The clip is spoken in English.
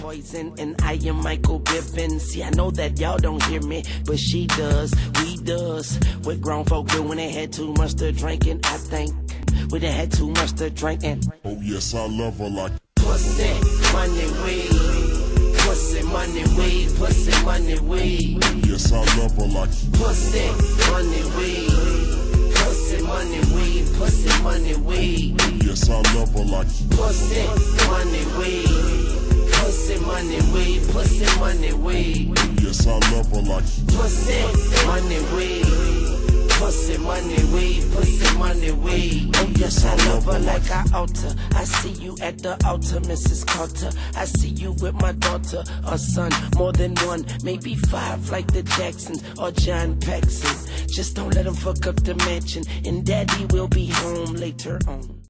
Poison and I am Michael Biffin. See, I know that y'all don't hear me, but she does. We does. What grown folk do when they had too much to drinking, I think. When they had too much to drinking. Oh yes, I love her like Pussy, money, weed. Pussy, money, weed. Pussy, money, weed. yes, I love her like Pussy, money, weed. Pussy, money, weed. Pussy, money, weed. yes, I love her like Pussy, Pussy, money, weed. yes, I love her like Pussy, money, weed. Pussy, money, weed. Pussy, money, weed. Oh, yes, I love her like I alter. I see you at the altar, Mrs. Carter. I see you with my daughter or son. More than one, maybe five, like the Jacksons or John Paxson. Just don't let them fuck up the mansion, and daddy will be home later on.